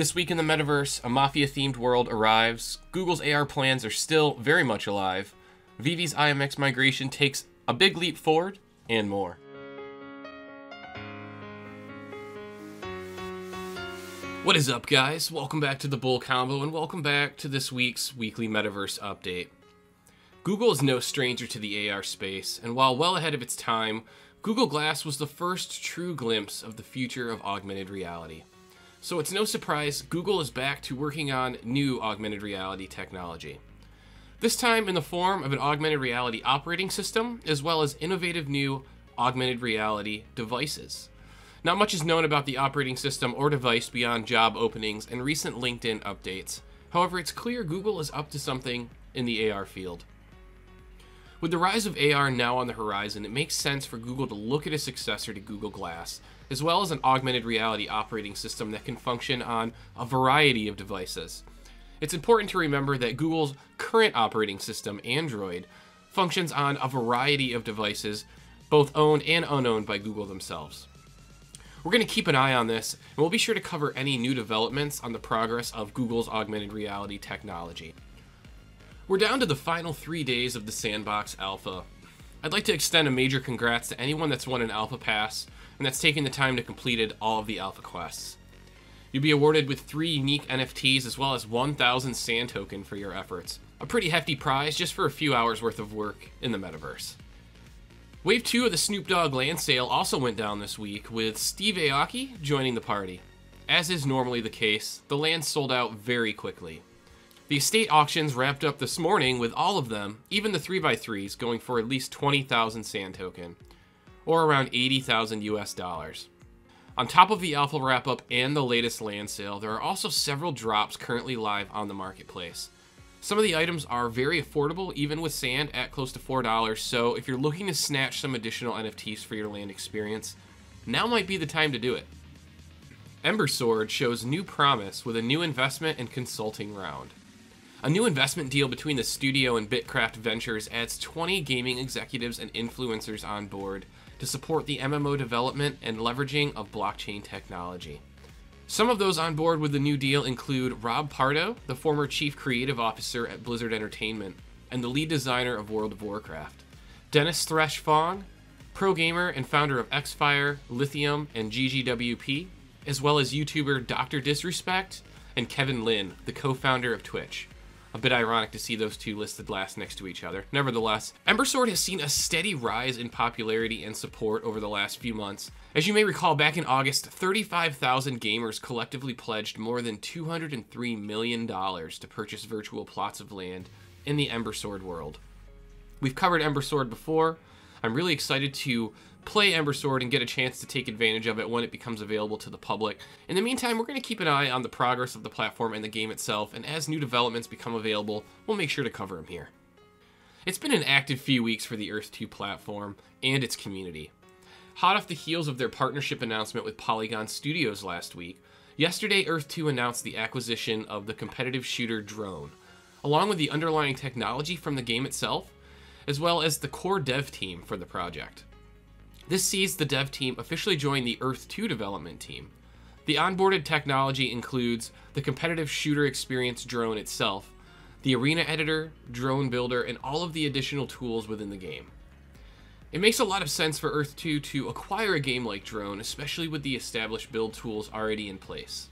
This week in the metaverse, a mafia themed world arrives, Google's AR plans are still very much alive, VeVe's IMX migration takes a big leap forward, and more. What is up, guys? Welcome back to the Bowl Combo, and welcome back to this week's weekly metaverse update. Google is no stranger to the AR space, and while well ahead of its time, Google Glass was the first true glimpse of the future of augmented reality. So it's no surprise Google is back to working on new augmented reality technology. This time in the form of an augmented reality operating system, as well as innovative new augmented reality devices. Not much is known about the operating system or device beyond job openings and recent LinkedIn updates. However, it's clear Google is up to something in the AR field. With the rise of AR now on the horizon, it makes sense for Google to look at a successor to Google Glass, as well as an augmented reality operating system that can function on a variety of devices. It's important to remember that Google's current operating system, Android, functions on a variety of devices, both owned and unowned by Google themselves. We're going to keep an eye on this, and we'll be sure to cover any new developments on the progress of Google's augmented reality technology. We're down to the final three days of the Sandbox Alpha. I'd like to extend a major congrats to anyone that's won an Alpha Pass and that's taken the time to completed all of the Alpha quests. You'll be awarded with three unique NFTs as well as 1,000 sand token for your efforts. A pretty hefty prize just for a few hours worth of work in the metaverse. Wave 2 of the Snoop Dogg land sale also went down this week with Steve Aoki joining the party. As is normally the case, the land sold out very quickly. The estate auctions wrapped up this morning with all of them, even the 3x3s, going for at least 20,000 sand token, or around 80,000 US dollars. On top of the alpha wrap up and the latest land sale, there are also several drops currently live on the marketplace. Some of the items are very affordable, even with sand at close to $4, so if you're looking to snatch some additional NFTs for your land experience, now might be the time to do it. Ember Sword shows new promise with a new investment and consulting round. A new investment deal between the studio and BITKRAFT Ventures adds 20 gaming executives and influencers on board to support the MMO development and leveraging of blockchain technology. Some of those on board with the new deal include Rob Pardo, the former chief creative officer at Blizzard Entertainment and the lead designer of World of Warcraft, Dennis Thresh Fong, pro gamer and founder of Xfire, Lithium, and GGWP, as well as YouTuber Dr. Disrespect, and Kevin Lin, the co founder of Twitch. A bit ironic to see those two listed last next to each other. Nevertheless, Ember Sword has seen a steady rise in popularity and support over the last few months. As you may recall, back in August, 35,000 gamers collectively pledged more than $203 million to purchase virtual plots of land in the Ember Sword world. We've covered Ember Sword before. I'm really excited to play Ember Sword and get a chance to take advantage of it when it becomes available to the public. In the meantime, we're going to keep an eye on the progress of the platform and the game itself, and as new developments become available, we'll make sure to cover them here. It's been an active few weeks for the Earth 2 platform and its community. Hot off the heels of their partnership announcement with Polygon Studios last week, yesterday Earth 2 announced the acquisition of the competitive shooter drone, along with the underlying technology from the game itself, as well as the core dev team for the project. This sees the dev team officially join the Earth 2 development team. The onboarded technology includes the competitive shooter experience drone itself, the arena editor, drone builder, and all of the additional tools within the game. It makes a lot of sense for Earth 2 to acquire a game like Drone, especially with the established build tools already in place.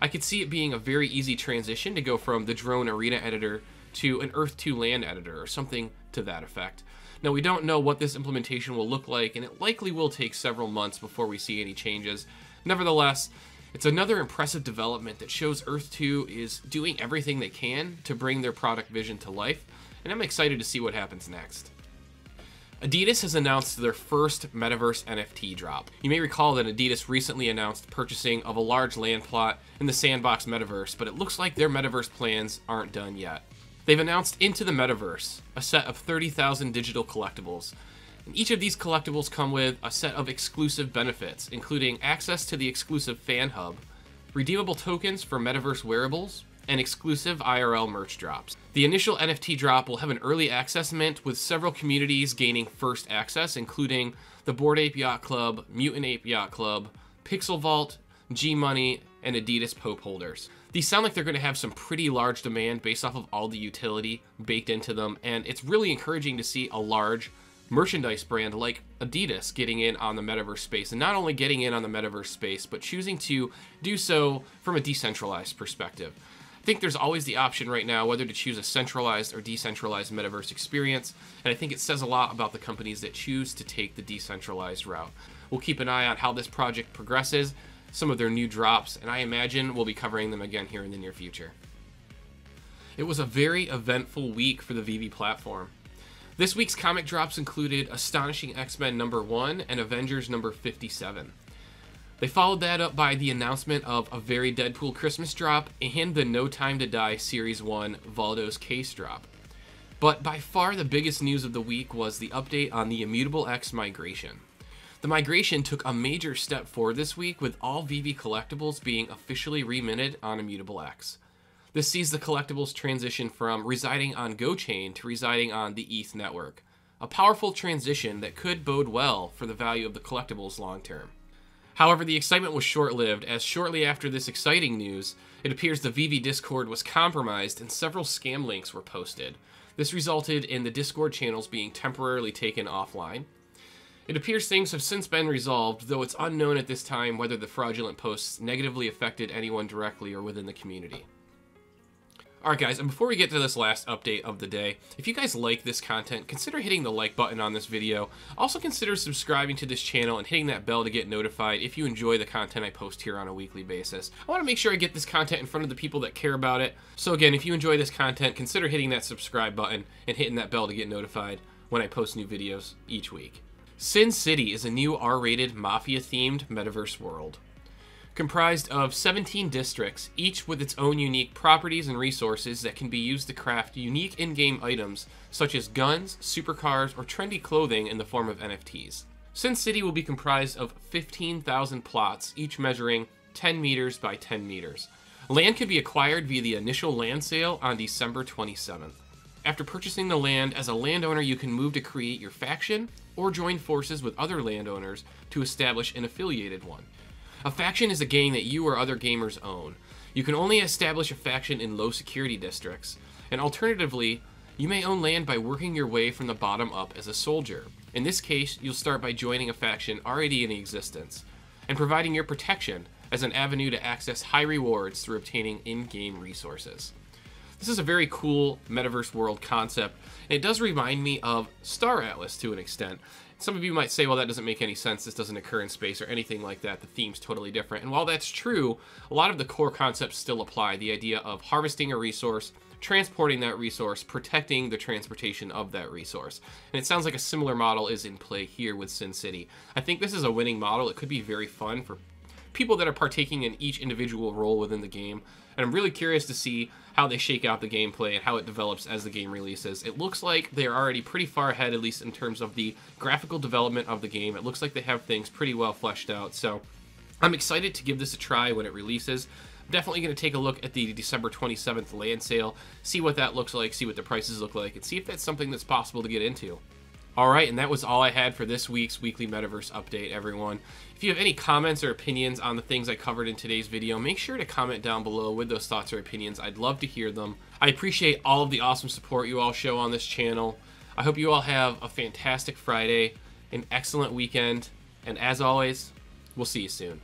I could see it being a very easy transition to go from the Drone Arena editor to an Earth 2 land editor or something to that effect, now, we don't know what this implementation will look like, and it likely will take several months before we see any changes. Nevertheless, it's another impressive development that shows Earth 2 is doing everything they can to bring their product vision to life, and I'm excited to see what happens next. Adidas has announced their first Metaverse NFT drop. You may recall that Adidas recently announced purchasing of a large land plot in the Sandbox Metaverse, but it looks like their Metaverse plans aren't done yet. They've announced Into the Metaverse, a set of 30,000 digital collectibles. And each of these collectibles come with a set of exclusive benefits, including access to the exclusive Fan Hub, redeemable tokens for Metaverse wearables, and exclusive IRL merch drops. The initial NFT drop will have an early access mint with several communities gaining first access, including the Bored Ape Yacht Club, Mutant Ape Yacht Club, Pixel Vault, G Money, and Adidas POAP holders. These sound like they're going to have some pretty large demand based off of all the utility baked into them, and it's really encouraging to see a large merchandise brand like Adidas getting in on the metaverse space, and not only getting in on the metaverse space, but choosing to do so from a decentralized perspective. I think there's always the option right now whether to choose a centralized or decentralized metaverse experience, and I think it says a lot about the companies that choose to take the decentralized route. We'll keep an eye on how this project progresses, some of their new drops, and I imagine we'll be covering them again here in the near future. It was a very eventful week for the VeVe platform. This week's comic drops included Astonishing X-Men number 1 and Avengers number 57. They followed that up by the announcement of a very Deadpool Christmas drop and the No Time to Die Series 1 Valdo's Case drop. But by far the biggest news of the week was the update on the Immutable X migration. The migration took a major step forward this week with all VeVe collectibles being officially reminted on Immutable X. This sees the collectibles transition from residing on GoChain to residing on the ETH network. A powerful transition that could bode well for the value of the collectibles long term. However, the excitement was short lived, as shortly after this exciting news, it appears the VeVe Discord was compromised and several scam links were posted. This resulted in the Discord channels being temporarily taken offline. It appears things have since been resolved, though it's unknown at this time whether the fraudulent posts negatively affected anyone directly or within the community. Alright guys, and before we get to this last update of the day, if you guys like this content, consider hitting the like button on this video. Also consider subscribing to this channel and hitting that bell to get notified if you enjoy the content I post here on a weekly basis. I want to make sure I get this content in front of the people that care about it. So again, if you enjoy this content, consider hitting that subscribe button and hitting that bell to get notified when I post new videos each week. Sin City is a new R-rated Mafia-themed metaverse world comprised of 17 districts, each with its own unique properties and resources that can be used to craft unique in-game items such as guns, supercars, or trendy clothing in the form of NFTs. Sin City will be comprised of 15,000 plots, each measuring 10 meters by 10 meters. Land can be acquired via the initial land sale on December 27th. After purchasing the land, as a landowner you can move to create your faction or join forces with other landowners to establish an affiliated one. A faction is a gang that you or other gamers own. You can only establish a faction in low security districts, and alternatively, you may own land by working your way from the bottom up as a soldier. In this case, you'll start by joining a faction already in existence, and providing your protection as an avenue to access high rewards through obtaining in-game resources. This is a very cool metaverse world concept, it does remind me of Star Atlas to an extent. Some of you might say, well, that doesn't make any sense. This doesn't occur in space or anything like that. The theme's totally different. And while that's true, a lot of the core concepts still apply. The idea of harvesting a resource, transporting that resource, protecting the transportation of that resource. And it sounds like a similar model is in play here with Sin City. I think this is a winning model. It could be very fun for people that are partaking in each individual role within the game. And I'm really curious to see how they shake out the gameplay and how it develops as the game releases. It looks like they are already pretty far ahead, at least in terms of the graphical development of the game. It looks like they have things pretty well fleshed out. So I'm excited to give this a try when it releases. Definitely going to take a look at the December 27th land sale, see what that looks like, see what the prices look like, and see if that's something that's possible to get into. All right, and that was all I had for this week's weekly metaverse update, everyone. If you have any comments or opinions on the things I covered in today's video, make sure to comment down below with those thoughts or opinions. I'd love to hear them. I appreciate all of the awesome support you all show on this channel. I hope you all have a fantastic Friday, an excellent weekend, and as always, we'll see you soon.